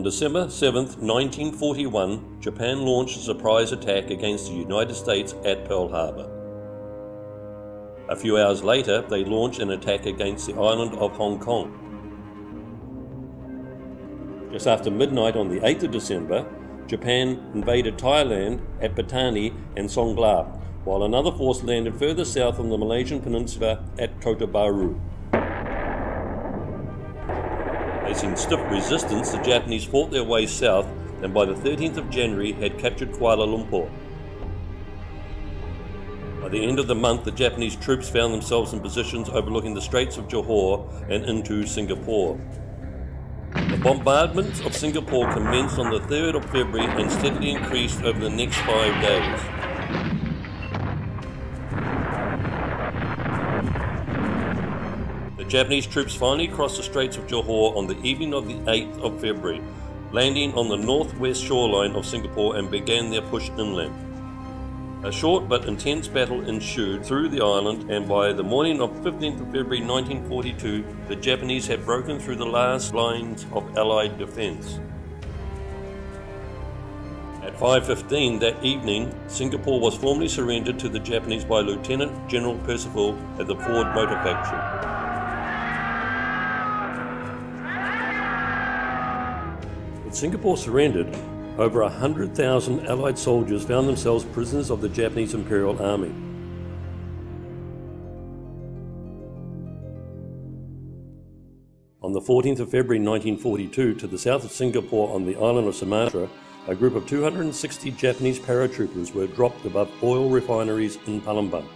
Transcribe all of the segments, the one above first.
On December 7, 1941, Japan launched a surprise attack against the United States at Pearl Harbor. A few hours later, they launched an attack against the island of Hong Kong. Just after midnight on the 8th of December, Japan invaded Thailand at Patani and Songkhla, while another force landed further south on the Malaysian peninsula at Kota Bharu. Facing stiff resistance, the Japanese fought their way south and by the 13th of January had captured Kuala Lumpur. By the end of the month, the Japanese troops found themselves in positions overlooking the Straits of Johor and into Singapore. The bombardment of Singapore commenced on the 3rd of February and steadily increased over the next five days. Japanese troops finally crossed the Straits of Johor on the evening of the 8th of February, landing on the northwest shoreline of Singapore and began their push inland. A short but intense battle ensued through the island, and by the morning of 15th of February 1942, the Japanese had broken through the last lines of Allied defence. At 5.15 that evening, Singapore was formally surrendered to the Japanese by Lieutenant General Percival at the Ford Motor Factory. When Singapore surrendered, over 100,000 Allied soldiers found themselves prisoners of the Japanese Imperial Army. On the 14th of February 1942, to the south of Singapore on the island of Sumatra, a group of 260 Japanese paratroopers were dropped above oil refineries in Palembang.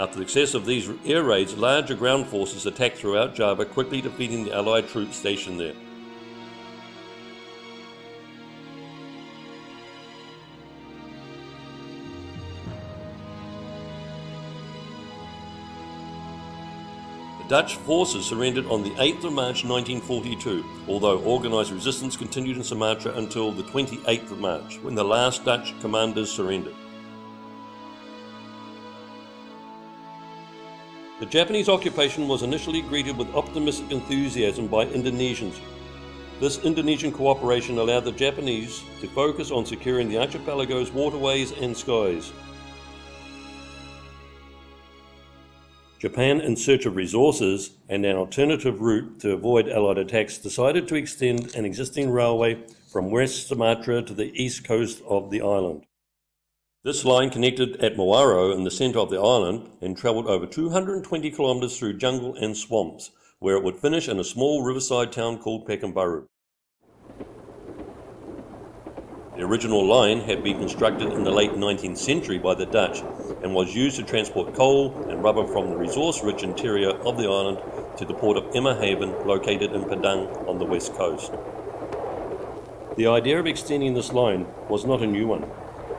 After the success of these air raids, larger ground forces attacked throughout Java, quickly defeating the Allied troops stationed there. The Dutch forces surrendered on the 8th of March 1942, although organised resistance continued in Sumatra until the 28th of March, when the last Dutch commanders surrendered. The Japanese occupation was initially greeted with optimistic enthusiasm by Indonesians. This Indonesian cooperation allowed the Japanese to focus on securing the archipelago's waterways and skies. Japan, in search of resources and an alternative route to avoid Allied attacks, decided to extend an existing railway from West Sumatra to the east coast of the island. This line connected at Muaro in the centre of the island and travelled over 220 kilometres through jungle and swamps, where it would finish in a small riverside town called Pekanbaru. The original line had been constructed in the late 19th century by the Dutch and was used to transport coal and rubber from the resource-rich interior of the island to the port of Emma Haven located in Padang on the west coast. The idea of extending this line was not a new one.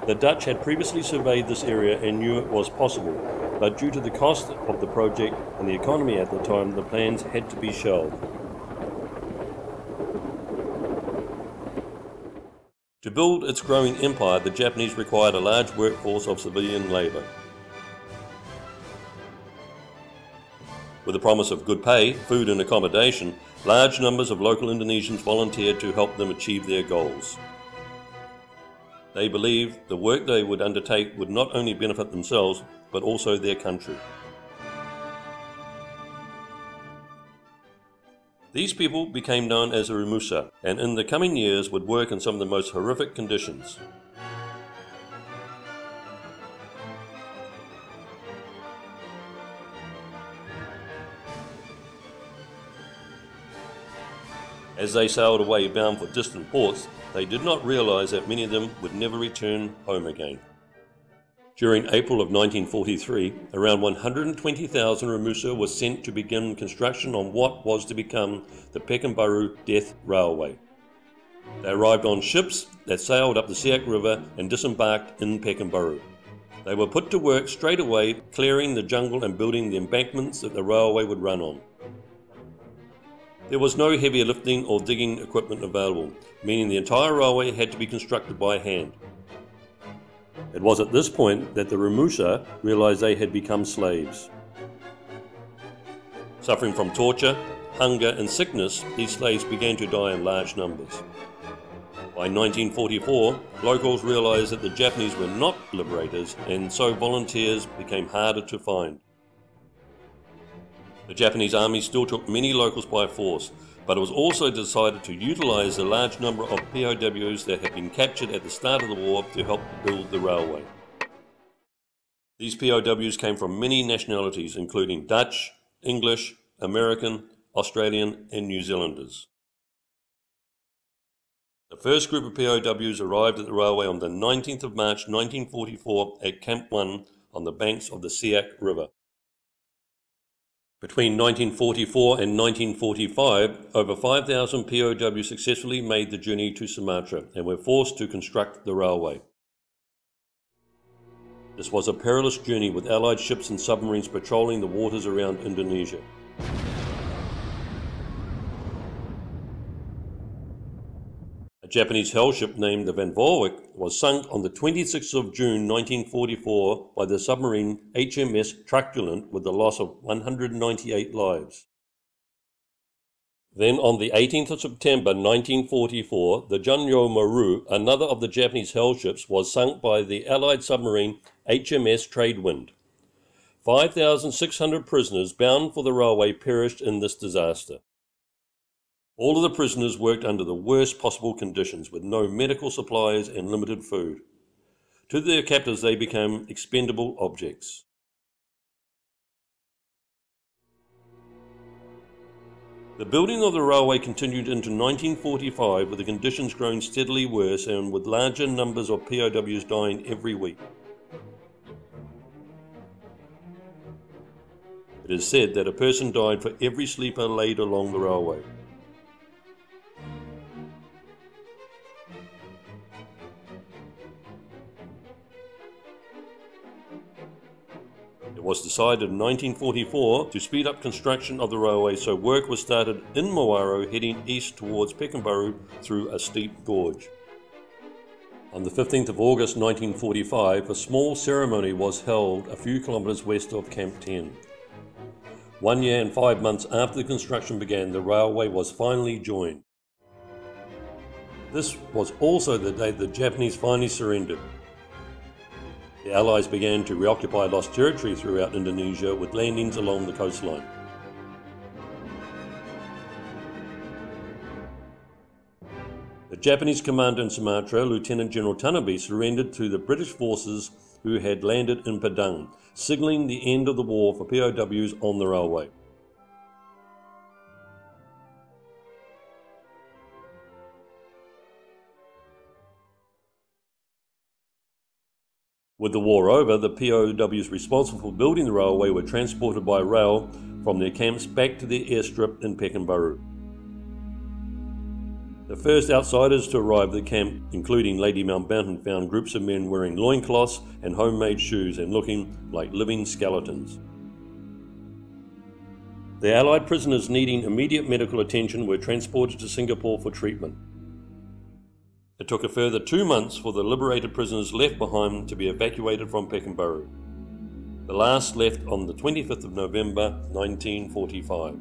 The Dutch had previously surveyed this area and knew it was possible, but due to the cost of the project and the economy at the time, the plans had to be shelved. To build its growing empire, the Japanese required a large workforce of civilian labour. With the promise of good pay, food and accommodation, large numbers of local Indonesians volunteered to help them achieve their goals. They believed the work they would undertake would not only benefit themselves, but also their country. These people became known as the Romusha, and in the coming years would work in some of the most horrific conditions. As they sailed away bound for distant ports, they did not realize that many of them would never return home again. During April of 1943, around 120,000 Romusha were sent to begin construction on what was to become the Pekanbaru Death Railway. They arrived on ships that sailed up the Siak River and disembarked in Pekanbaru. They were put to work straight away clearing the jungle and building the embankments that the railway would run on. There was no heavy lifting or digging equipment available, meaning the entire railway had to be constructed by hand. It was at this point that the Romusha realized they had become slaves. Suffering from torture, hunger, and sickness, these slaves began to die in large numbers. By 1944, locals realized that the Japanese were not liberators, and so volunteers became harder to find. The Japanese army still took many locals by force, but it was also decided to utilize the large number of POWs that had been captured at the start of the war to help build the railway. These POWs came from many nationalities, including Dutch, English, American, Australian, and New Zealanders. The first group of POWs arrived at the railway on the 19th of March 1944 at Camp 1 on the banks of the Siak River. Between 1944 and 1945, over 5,000 POWs successfully made the journey to Sumatra and were forced to construct the railway. This was a perilous journey with Allied ships and submarines patrolling the waters around Indonesia. Japanese hell ship named the Van Waerwijck was sunk on the 26th of June 1944 by the submarine HMS Truculent with the loss of 198 lives. Then on the 18th of September 1944, the Junyo Maru, another of the Japanese hell ships, was sunk by the Allied submarine HMS Tradewind. 5,600 prisoners bound for the railway perished in this disaster. All of the prisoners worked under the worst possible conditions with no medical supplies and limited food. To their captors, they became expendable objects. The building of the railway continued into 1945 with the conditions growing steadily worse and with larger numbers of POWs dying every week. It is said that a person died for every sleeper laid along the railway. It was decided in 1944 to speed up construction of the railway, so work was started in Muaro heading east towards Pekanbaru through a steep gorge. On the 15th of August 1945, a small ceremony was held a few kilometres west of Camp 10. One year and five months after the construction began, the railway was finally joined. This was also the day the Japanese finally surrendered. The Allies began to reoccupy lost territory throughout Indonesia with landings along the coastline. The Japanese commander in Sumatra, Lieutenant General Tanabe, surrendered to the British forces who had landed in Padang, signalling the end of the war for POWs on the railway. With the war over, the POWs responsible for building the railway were transported by rail from their camps back to the airstrip in Pekanbaru. The first outsiders to arrive at the camp, including Lady Mountbatten, found groups of men wearing loincloths and homemade shoes and looking like living skeletons. The Allied prisoners needing immediate medical attention were transported to Singapore for treatment. It took a further two months for the liberated prisoners left behind to be evacuated from Pekanbaru. The last left on the 25th of November 1945.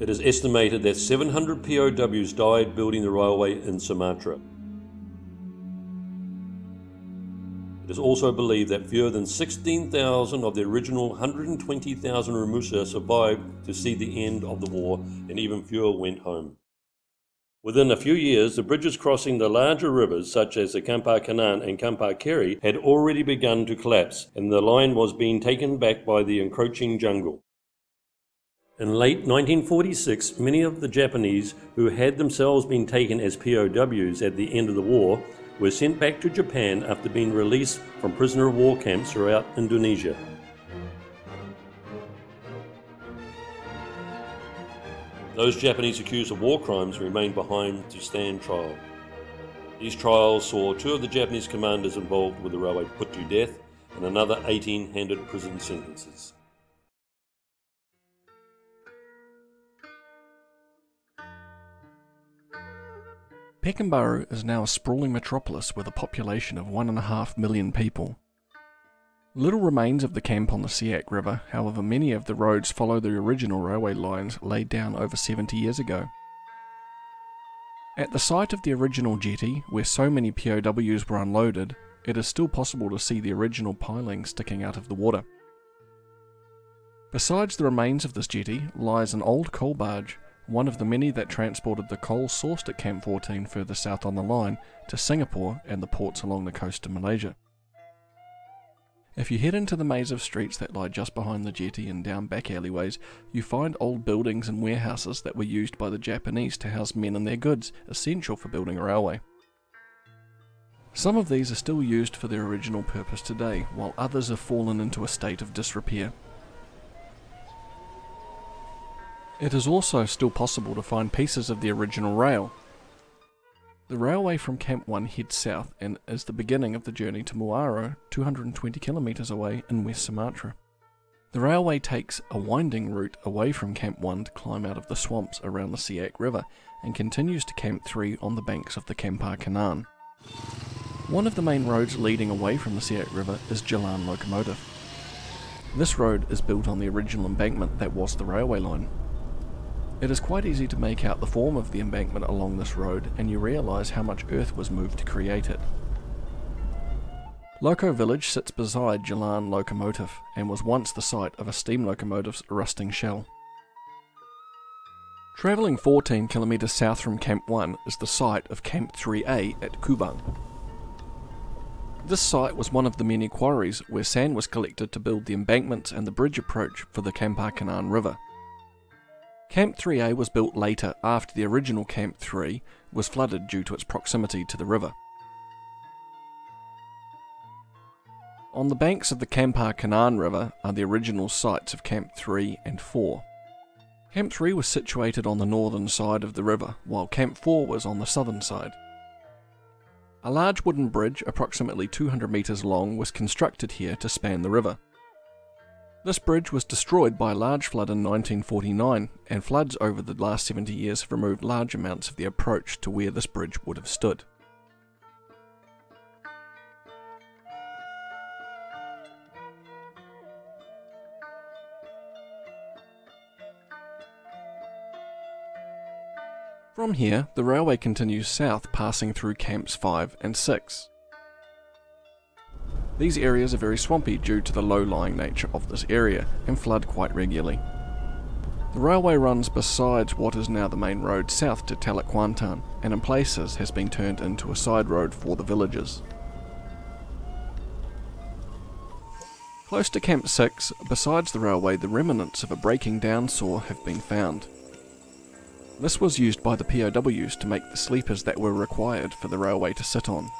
It is estimated that 700 POWs died building the railway in Sumatra. It is also believed that fewer than 16,000 of the original 120,000 Romusha survived to see the end of the war, and even fewer went home. Within a few years, the bridges crossing the larger rivers, such as the Kampar Kanan and Kampar Kiri, had already begun to collapse, and the line was being taken back by the encroaching jungle. In late 1946, many of the Japanese who had themselves been taken as POWs at the end of the war were sent back to Japan after being released from prisoner of war camps throughout Indonesia. Those Japanese accused of war crimes remained behind to stand trial. These trials saw two of the Japanese commanders involved with the railway put to death and another 18 handed prison sentences. Pekanbaru is now a sprawling metropolis with a population of one and a half million people. Little remains of the camp on the Siak River, however, many of the roads follow the original railway lines laid down over 70 years ago. At the site of the original jetty, where so many POWs were unloaded, it is still possible to see the original piling sticking out of the water. Besides the remains of this jetty lies an old coal barge, one of the many that transported the coal sourced at Camp 14 further south on the line to Singapore and the ports along the coast of Malaysia. If you head into the maze of streets that lie just behind the jetty and down back alleyways, you find old buildings and warehouses that were used by the Japanese to house men and their goods, essential for building a railway. Some of these are still used for their original purpose today, while others have fallen into a state of disrepair. It is also still possible to find pieces of the original rail, the railway from Camp 1 heads south and is the beginning of the journey to Muaro, 220 kilometres away in West Sumatra. The railway takes a winding route away from Camp 1 to climb out of the swamps around the Siak River and continues to Camp 3 on the banks of the Kampar Kanan. One of the main roads leading away from the Siak River is Jalan Lokomotif. This road is built on the original embankment that was the railway line. It is quite easy to make out the form of the embankment along this road and you realise how much earth was moved to create it. Loco Village sits beside Jalan Lokomotif and was once the site of a steam locomotive's rusting shell. Travelling 14 kilometres south from Camp 1 is the site of Camp 3A at Kubang. This site was one of the many quarries where sand was collected to build the embankments and the bridge approach for the Kampar Kanan River. Camp 3A was built later after the original Camp 3 was flooded due to its proximity to the river. On the banks of the Kampar Kanan River are the original sites of Camp 3 and 4. Camp 3 was situated on the northern side of the river, while Camp 4 was on the southern side. A large wooden bridge, approximately 200 metres long, was constructed here to span the river. This bridge was destroyed by a large flood in 1949, and floods over the last 70 years have removed large amounts of the approach to where this bridge would have stood. From here, the railway continues south passing through camps 5 and 6. These areas are very swampy due to the low-lying nature of this area and flood quite regularly. The railway runs beside what is now the main road south to Teluk Kuantan and in places has been turned into a side road for the villagers. Close to Camp 6, besides the railway, the remnants of a breaking down saw have been found. This was used by the POWs to make the sleepers that were required for the railway to sit on.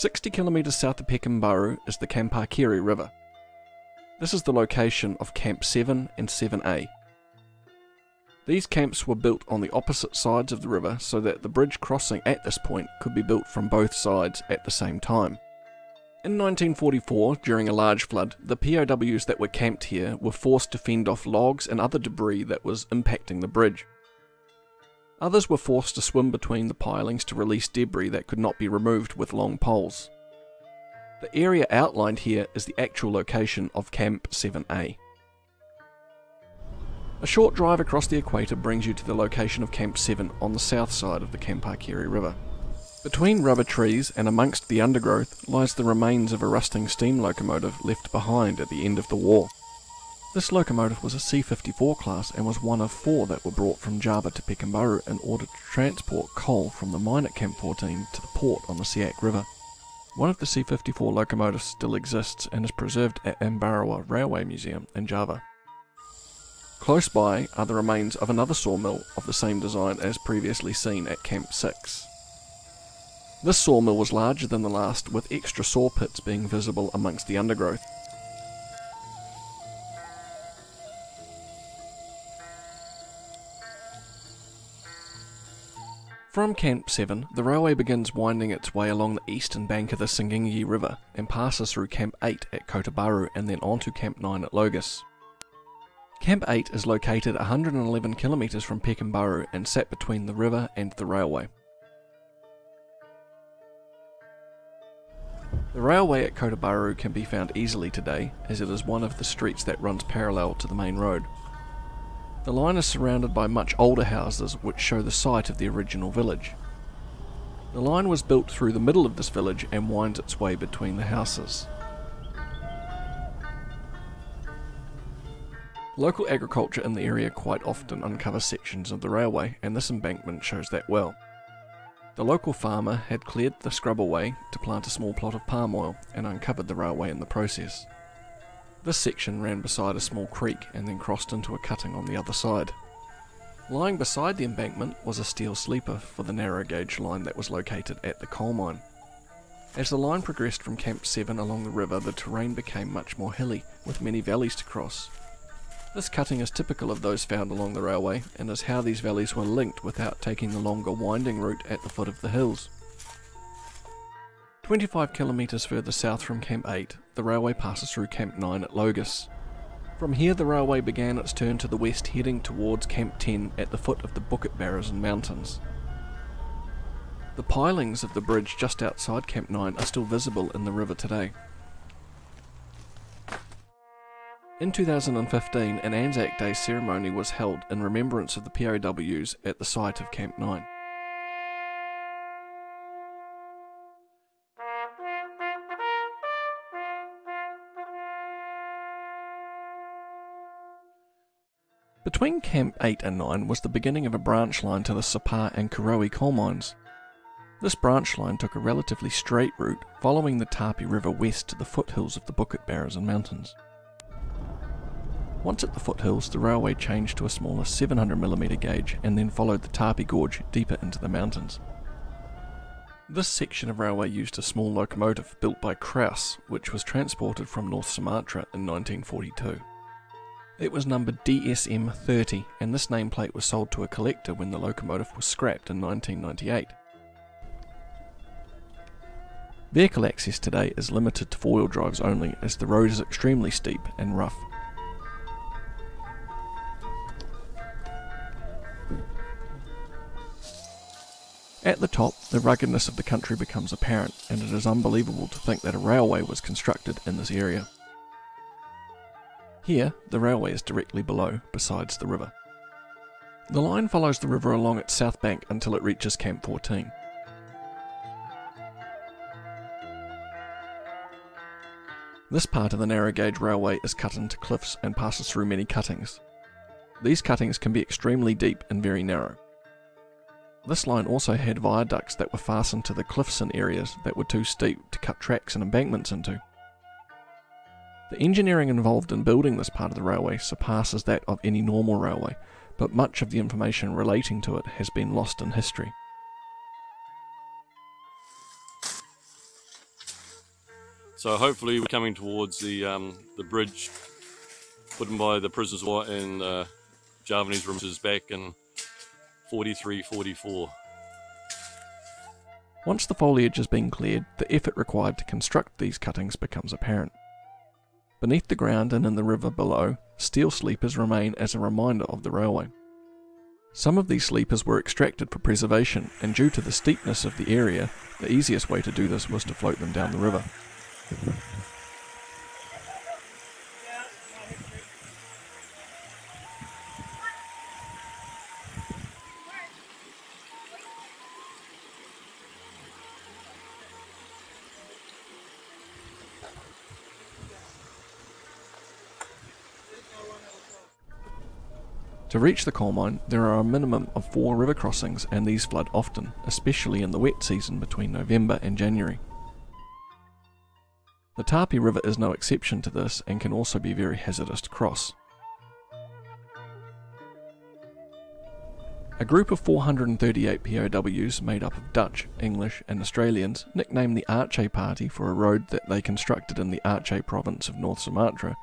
60 kilometres south of Pekanbaru is the Kampar Kiri River. This is the location of Camp 7 and 7A. These camps were built on the opposite sides of the river so that the bridge crossing at this point could be built from both sides at the same time. In 1944, during a large flood, the POWs that were camped here were forced to fend off logs and other debris that was impacting the bridge. Others were forced to swim between the pilings to release debris that could not be removed with long poles. The area outlined here is the actual location of Camp 7A. A short drive across the equator brings you to the location of Camp 7 on the south side of the Kampar Kiri River. Between rubber trees and amongst the undergrowth lies the remains of a rusting steam locomotive left behind at the end of the war. This locomotive was a C-54 class and was one of four that were brought from Java to Pekanbaru in order to transport coal from the mine at Camp 14 to the port on the Siak River. One of the C-54 locomotives still exists and is preserved at Ambarawa Railway Museum in Java. Close by are the remains of another sawmill of the same design as previously seen at Camp 6. This sawmill was larger than the last with extra saw pits being visible amongst the undergrowth. From Camp 7, the railway begins winding its way along the eastern bank of the Singingi River and passes through Camp 8 at Kotabaru and then on to Camp 9 at Logas. Camp 8 is located 111 kilometres from Pekanbaru and sat between the river and the railway. The railway at Kotabaru can be found easily today as it is one of the streets that runs parallel to the main road. The line is surrounded by much older houses which show the site of the original village. The line was built through the middle of this village and winds its way between the houses. Local agriculture in the area quite often uncovers sections of the railway, and this embankment shows that well. The local farmer had cleared the scrub away to plant a small plot of palm oil and uncovered the railway in the process. This section ran beside a small creek and then crossed into a cutting on the other side. Lying beside the embankment was a steel sleeper for the narrow gauge line that was located at the coal mine. As the line progressed from Camp 7 along the river, the terrain became much more hilly, with many valleys to cross. This cutting is typical of those found along the railway, and is how these valleys were linked without taking the longer winding route at the foot of the hills. 25 kilometres further south from Camp 8, the railway passes through Camp 9 at Logas. From here, the railway began its turn to the west, heading towards Camp 10 at the foot of the Bukit Barisan Mountains. The pilings of the bridge just outside Camp 9 are still visible in the river today. In 2015, an Anzac Day ceremony was held in remembrance of the POWs at the site of Camp 9. Between Camp 8 and 9 was the beginning of a branch line to the Sapar and Kurowi coal mines. This branch line took a relatively straight route, following the Tapi River west to the foothills of the Bukit Barisan Mountains. Once at the foothills, the railway changed to a smaller 700mm gauge and then followed the Tapi Gorge deeper into the mountains. This section of railway used a small locomotive built by Krauss, which was transported from North Sumatra in 1942. It was numbered DSM 30, and this nameplate was sold to a collector when the locomotive was scrapped in 1998. Vehicle access today is limited to four wheel drives only, as the road is extremely steep and rough. At the top, the ruggedness of the country becomes apparent, and it is unbelievable to think that a railway was constructed in this area. Here, the railway is directly below, besides the river. The line follows the river along its south bank until it reaches Camp 14. This part of the narrow gauge railway is cut into cliffs and passes through many cuttings. These cuttings can be extremely deep and very narrow. This line also had viaducts that were fastened to the cliffs in areas that were too steep to cut tracks and embankments into. The engineering involved in building this part of the railway surpasses that of any normal railway, but much of the information relating to it has been lost in history. So hopefully we're coming towards the um, the bridge put in by the prisoners of war and uh, Javanese rooms back in 43, 44. Once the foliage has been cleared, the effort required to construct these cuttings becomes apparent. Beneath the ground and in the river below, steel sleepers remain as a reminder of the railway. Some of these sleepers were extracted for preservation, and due to the steepness of the area, the easiest way to do this was to float them down the river. To reach the coal mine, there are a minimum of four river crossings, and these flood often, especially in the wet season between November and January. The Tapi River is no exception to this and can also be very hazardous to cross. A group of 438 POWs made up of Dutch, English, and Australians nicknamed the Aceh Party for a road that they constructed in the Aceh province of North Sumatra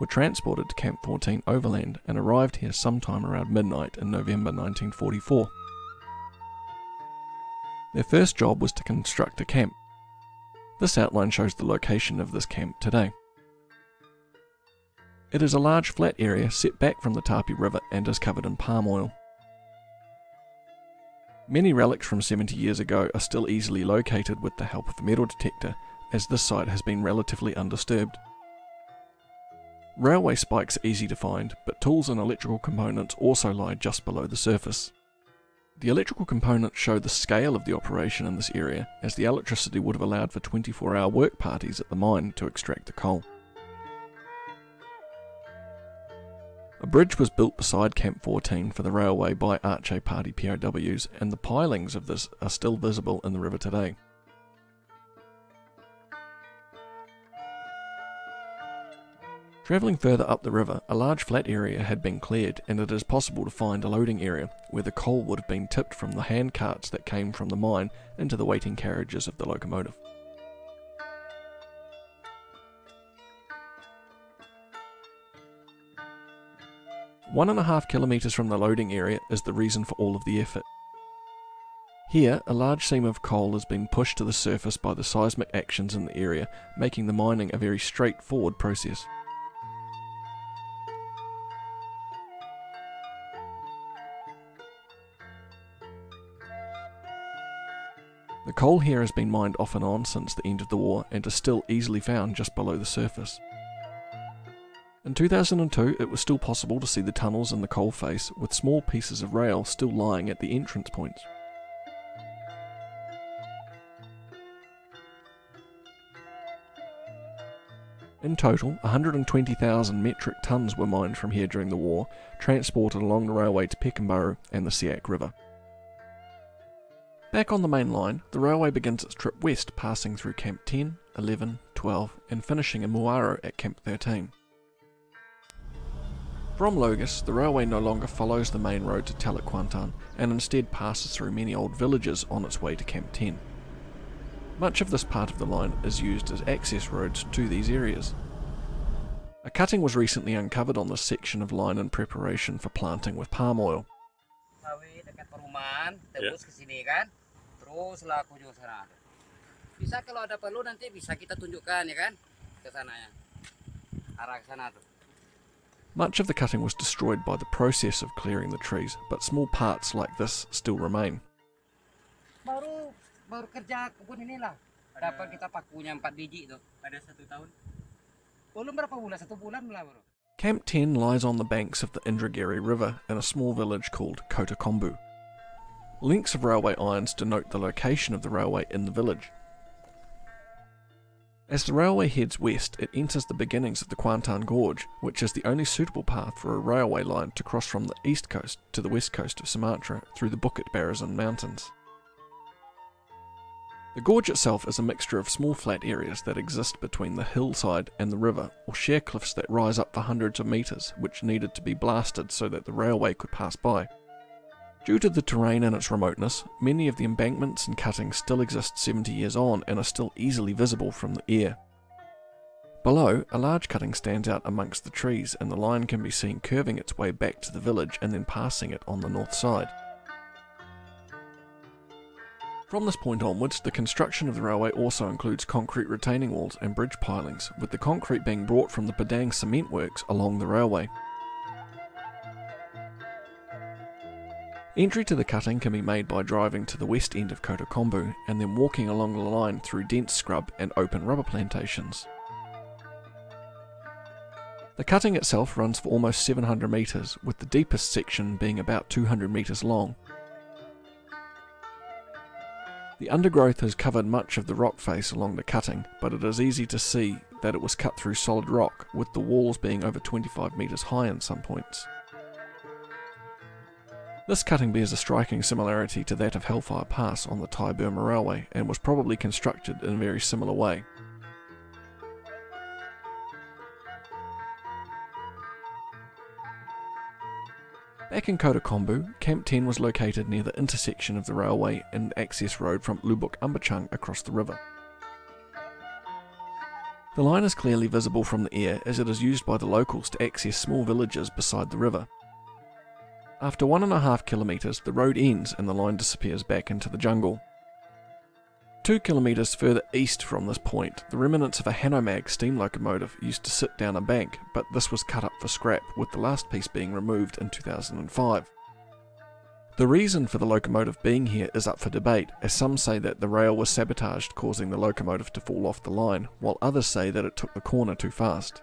were transported to Camp 14 overland and arrived here sometime around midnight in November 1944. Their first job was to construct a camp. This outline shows the location of this camp today. It is a large flat area set back from the Tapi River and is covered in palm oil. Many relics from 70 years ago are still easily located with the help of a metal detector as this site has been relatively undisturbed. Railway spikes are easy to find, but tools and electrical components also lie just below the surface. The electrical components show the scale of the operation in this area, as the electricity would have allowed for 24 hour work parties at the mine to extract the coal. A bridge was built beside Camp 14 for the railway by Aceh Party POWs, and the pilings of this are still visible in the river today. Travelling further up the river, a large flat area had been cleared, and it is possible to find a loading area where the coal would have been tipped from the hand carts that came from the mine into the waiting carriages of the locomotive. One and a half kilometres from the loading area is the reason for all of the effort. Here, a large seam of coal has been pushed to the surface by the seismic actions in the area, making the mining a very straightforward process. The coal here has been mined off and on since the end of the war and is still easily found just below the surface. In 2002, it was still possible to see the tunnels in the coal face, with small pieces of rail still lying at the entrance points. In total, 120,000 metric tonnes were mined from here during the war, transported along the railway to Pekanbaru and the Siak River. Back on the main line, the railway begins its trip west, passing through Camp 10, 11, 12, and finishing in Muaro at Camp 13. From Logas, the railway no longer follows the main road to Teluk Kuantan and instead passes through many old villages on its way to Camp 10. Much of this part of the line is used as access roads to these areas. A cutting was recently uncovered on this section of line in preparation for planting with palm oil. Yeah. Terus laku juga sana bisa kalau ada perlu nanti bisa kita tunjukkan ya kan ke sana ya arah ke sana tuh Much of the cutting was destroyed by the process of clearing the trees, but small parts like this still remain. Baru baru kerja kebun inilah. Dapat kita pakunya 4 biji tuh. Ada satu tahun. Oh, Belum berapa bulan? Satu bulan lah baru. Camp 10 lies on the banks of the Indragiri River in a small village called Kota Kombu. Links of railway irons denote the location of the railway in the village. As the railway heads west, it enters the beginnings of the Kuantan Gorge, which is the only suitable path for a railway line to cross from the east coast to the west coast of Sumatra through the Bukit Barisan Mountains. The gorge itself is a mixture of small flat areas that exist between the hillside and the river, or sheer cliffs that rise up for hundreds of metres, which needed to be blasted so that the railway could pass by. Due to the terrain and its remoteness, many of the embankments and cuttings still exist 70 years on and are still easily visible from the air. Below, a large cutting stands out amongst the trees and the line can be seen curving its way back to the village and then passing it on the north side. From this point onwards, the construction of the railway also includes concrete retaining walls and bridge pilings, with the concrete being brought from the Padang cement works along the railway. Entry to the cutting can be made by driving to the west end of Kota Kombu and then walking along the line through dense scrub and open rubber plantations. The cutting itself runs for almost 700 metres, with the deepest section being about 200 metres long. The undergrowth has covered much of the rock face along the cutting, but it is easy to see that it was cut through solid rock, with the walls being over 25 metres high in some points. This cutting bears a striking similarity to that of Hellfire Pass on the Thai Burma Railway and was probably constructed in a very similar way. Back in Kota Kombu, Camp 10 was located near the intersection of the railway and access road from Lubuk Ambachang across the river. The line is clearly visible from the air as it is used by the locals to access small villages beside the river. After one and a half kilometres, the road ends and the line disappears back into the jungle. Two kilometres further east from this point, the remnants of a Hanomag steam locomotive used to sit down a bank, but this was cut up for scrap, with the last piece being removed in 2005. The reason for the locomotive being here is up for debate, as some say that the rail was sabotaged, causing the locomotive to fall off the line, while others say that it took the corner too fast.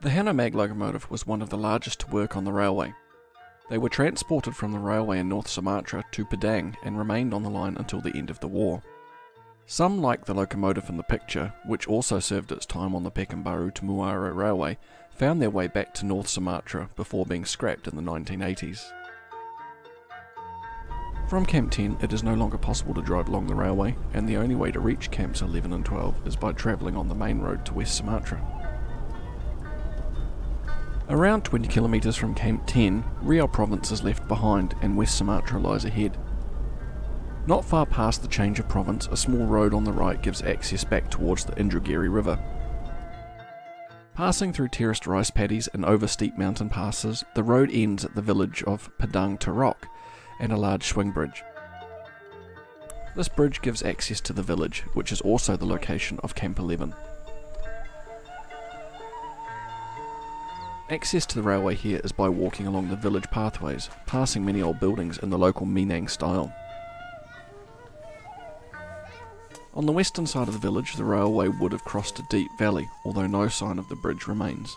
The Hanomag locomotive was one of the largest to work on the railway. They were transported from the railway in North Sumatra to Padang and remained on the line until the end of the war. Some, like the locomotive in the picture, which also served its time on the Pekanbaru to Muaro Railway, found their way back to North Sumatra before being scrapped in the 1980s. From Camp 10, it is no longer possible to drive along the railway, and the only way to reach Camps 11 and 12 is by travelling on the main road to West Sumatra. Around 20 kilometres from Camp 10, Riau province is left behind and West Sumatra lies ahead. Not far past the change of province, a small road on the right gives access back towards the Indragiri River. Passing through terraced rice paddies and over steep mountain passes, the road ends at the village of Padang Tarok, and a large swing bridge. This bridge gives access to the village, which is also the location of Camp 11. Access to the railway here is by walking along the village pathways, passing many old buildings in the local Minang style. On the western side of the village, the railway would have crossed a deep valley, although no sign of the bridge remains.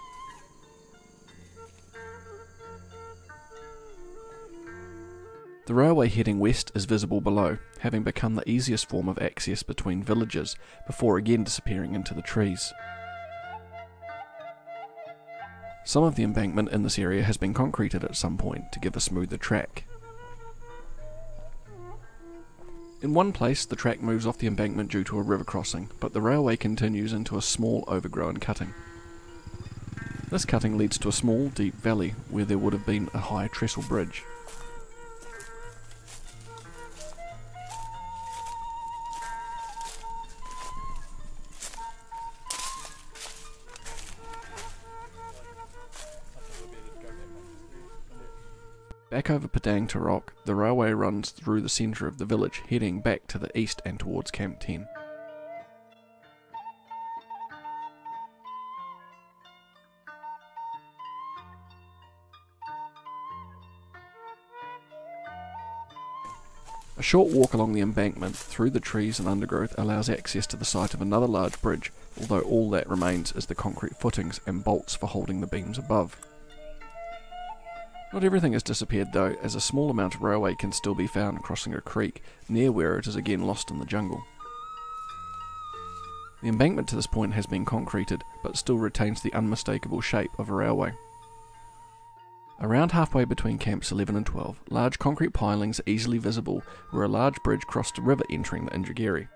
The railway heading west is visible below, having become the easiest form of access between villages before again disappearing into the trees. Some of the embankment in this area has been concreted at some point to give a smoother track. In one place, the track moves off the embankment due to a river crossing, but the railway continues into a small overgrown cutting. This cutting leads to a small, deep valley where there would have been a high trestle bridge. Back over Padang Tarok, the railway runs through the centre of the village, heading back to the east and towards Camp 10. A short walk along the embankment through the trees and undergrowth allows access to the site of another large bridge, although all that remains is the concrete footings and bolts for holding the beams above. Not everything has disappeared though, as a small amount of railway can still be found crossing a creek, near where it is again lost in the jungle. The embankment to this point has been concreted, but still retains the unmistakable shape of a railway. Around halfway between camps 11 and 12, large concrete pilings are easily visible where a large bridge crossed a river entering the Indragiri.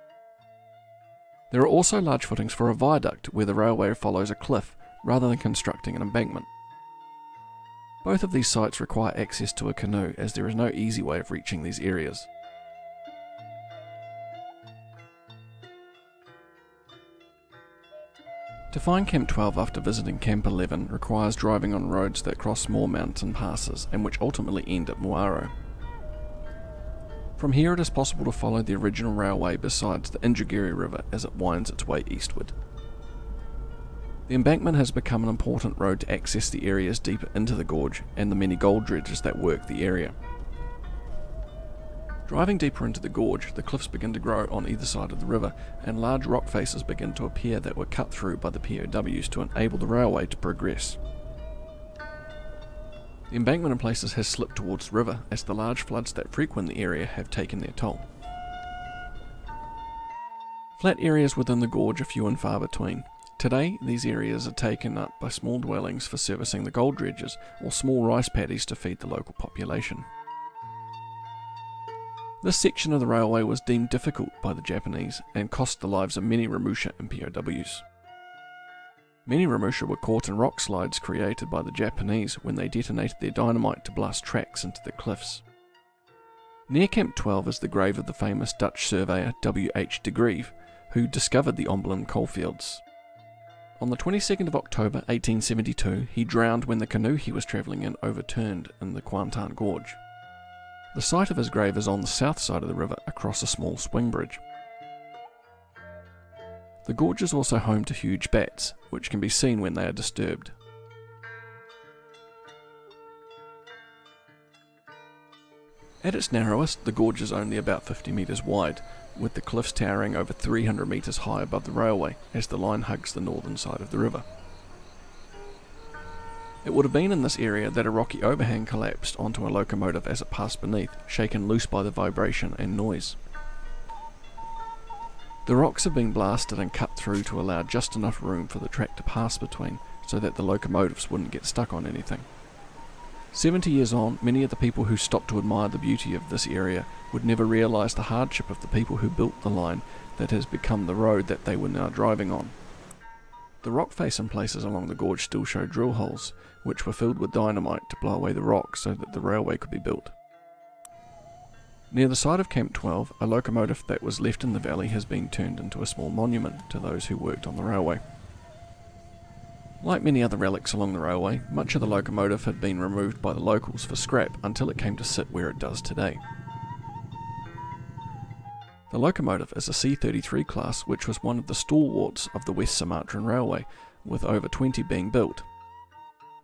There are also large footings for a viaduct where the railway follows a cliff rather than constructing an embankment. Both of these sites require access to a canoe as there is no easy way of reaching these areas. To find Camp 12 after visiting Camp 11 requires driving on roads that cross small mountain passes and which ultimately end at Muaro. From here it is possible to follow the original railway besides the Indragiri River as it winds its way eastward. The embankment has become an important road to access the areas deeper into the gorge and the many gold dredges that work the area. Driving deeper into the gorge, the cliffs begin to grow on either side of the river, and large rock faces begin to appear that were cut through by the POWs to enable the railway to progress. The embankment in places has slipped towards the river as the large floods that frequent the area have taken their toll. Flat areas within the gorge are few and far between, Today, these areas are taken up by small dwellings for servicing the gold dredges or small rice paddies to feed the local population. This section of the railway was deemed difficult by the Japanese and cost the lives of many Romusha and POWs. Many Romusha were caught in rock slides created by the Japanese when they detonated their dynamite to blast tracks into the cliffs. Near Camp 12 is the grave of the famous Dutch surveyor W. H. de Greve, who discovered the Ombilin coalfields. On the 22nd of October 1872, he drowned when the canoe he was travelling in overturned in the Kuantan Gorge. The site of his grave is on the south side of the river across a small swing bridge. The gorge is also home to huge bats, which can be seen when they are disturbed. At its narrowest, the gorge is only about 50 metres wide, with the cliffs towering over 300 metres high above the railway as the line hugs the northern side of the river. It would have been in this area that a rocky overhang collapsed onto a locomotive as it passed beneath, shaken loose by the vibration and noise. The rocks have been blasted and cut through to allow just enough room for the track to pass between so that the locomotives wouldn't get stuck on anything. 70 years on, many of the people who stopped to admire the beauty of this area would never realise the hardship of the people who built the line that has become the road that they were now driving on. The rock face in places along the gorge still show drill holes, which were filled with dynamite to blow away the rock so that the railway could be built. Near the site of Camp 12, a locomotive that was left in the valley has been turned into a small monument to those who worked on the railway. Like many other relics along the railway, much of the locomotive had been removed by the locals for scrap until it came to sit where it does today. The locomotive is a C33 class, which was one of the stalwarts of the West Sumatran Railway, with over 20 being built.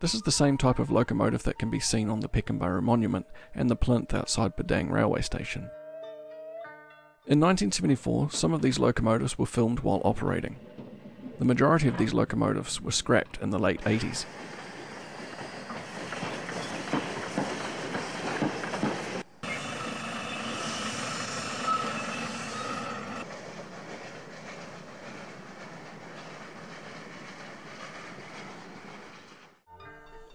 This is the same type of locomotive that can be seen on the Pekanbaru Monument and the plinth outside Padang railway station. In 1974, some of these locomotives were filmed while operating. The majority of these locomotives were scrapped in the late 80s.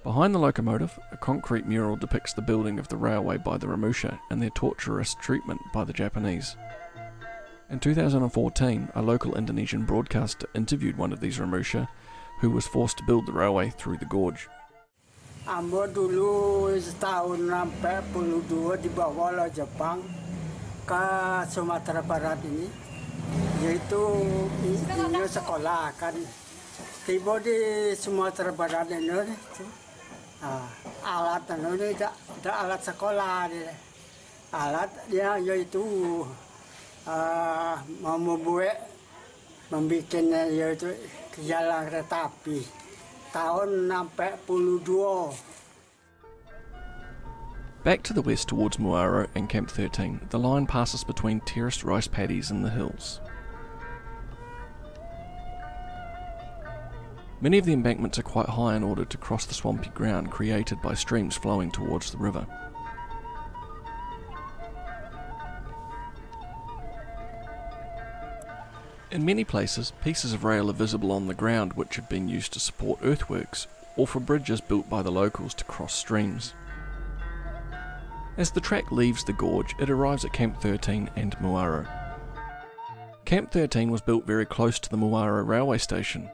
Behind the locomotive, a concrete mural depicts the building of the railway by the Romusha and their torturous treatment by the Japanese. In 2014, a local Indonesian broadcaster interviewed one of these Romusha who was forced to build the railway through the gorge. Ambo dulu setahun sampai dibawa oleh Jepang ke Sumatera Barat ini, yaitu ini sekolah kan. Tiba di Sumatera Barat ini, Ah, alat ini ada alat sekolah dia. Alat dia yaitu uh, yaitu jalan kereta api tahun 62. Back to the west towards Muaro and Camp 13, the line passes between terraced rice paddies in the hills. Many of the embankments are quite high in order to cross the swampy ground created by streams flowing towards the river. In many places, pieces of rail are visible on the ground which had been used to support earthworks or for bridges built by the locals to cross streams. As the track leaves the gorge, it arrives at Camp 13 and Muaro. Camp 13 was built very close to the Muaro railway station,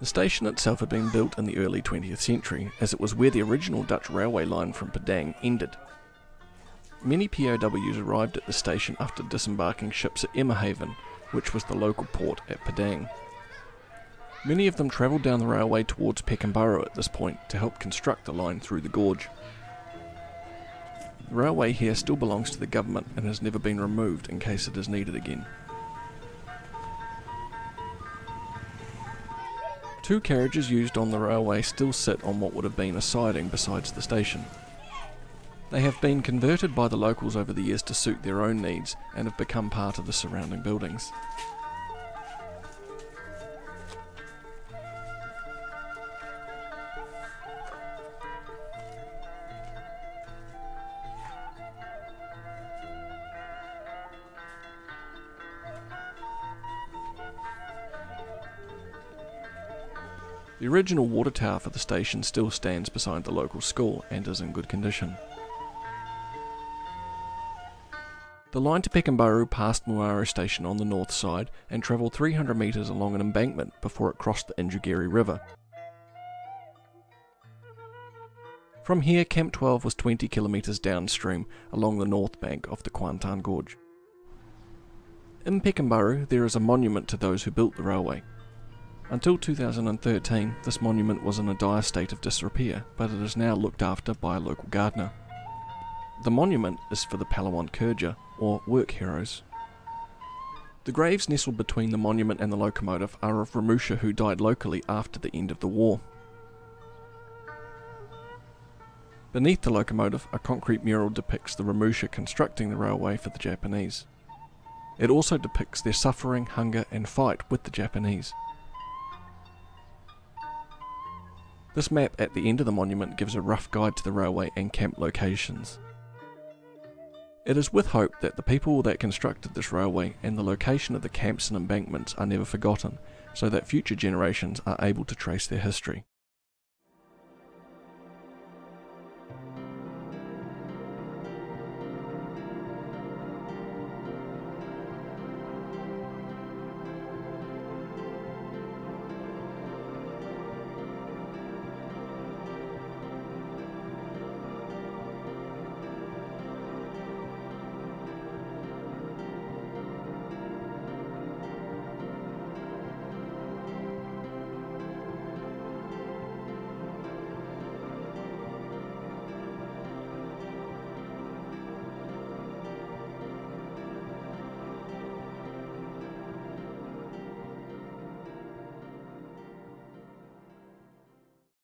the station itself had been built in the early 20th century, as it was where the original Dutch railway line from Padang ended. Many POWs arrived at the station after disembarking ships at Emmahaven, which was the local port at Padang. Many of them travelled down the railway towards Pekanbaru at this point to help construct the line through the gorge. The railway here still belongs to the government and has never been removed in case it is needed again. Two carriages used on the railway still sit on what would have been a siding besides the station. They have been converted by the locals over the years to suit their own needs and have become part of the surrounding buildings. The original water tower for the station still stands beside the local school and is in good condition. The line to Pekanbaru passed Muaro station on the north side and travelled 300 metres along an embankment before it crossed the Indragiri River. From here, Camp 12 was 20 kilometres downstream along the north bank of the Kuantan Gorge. In Pekanbaru, there is a monument to those who built the railway. Until 2013, this monument was in a dire state of disrepair, but it is now looked after by a local gardener. The monument is for the Pahlawan Kerja, or work heroes. The graves nestled between the monument and the locomotive are of Romusha who died locally after the end of the war. Beneath the locomotive, a concrete mural depicts the Romusha constructing the railway for the Japanese. It also depicts their suffering, hunger, and fight with the Japanese. This map at the end of the monument gives a rough guide to the railway and camp locations. It is with hope that the people that constructed this railway and the location of the camps and embankments are never forgotten, so that future generations are able to trace their history.